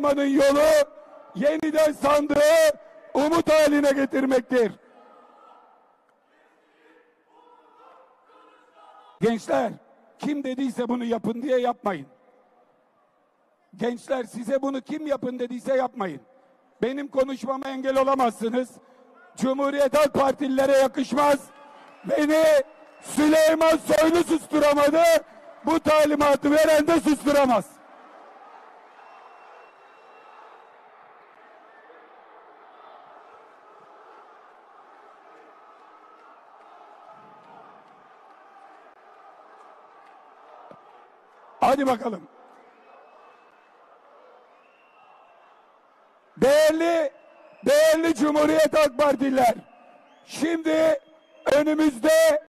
olmanın yolu yeniden sandığı umut haline getirmektir. Gençler kim dediyse bunu yapın diye yapmayın. Gençler size bunu kim yapın dediyse yapmayın. Benim konuşmama engel olamazsınız. Cumhuriyet Halk Partililere yakışmaz. Beni Süleyman Soylu susturamadı. Bu talimatı veren de susturamaz. Hadi bakalım. Değerli, değerli Cumhuriyet Halk Partililer. Şimdi önümüzde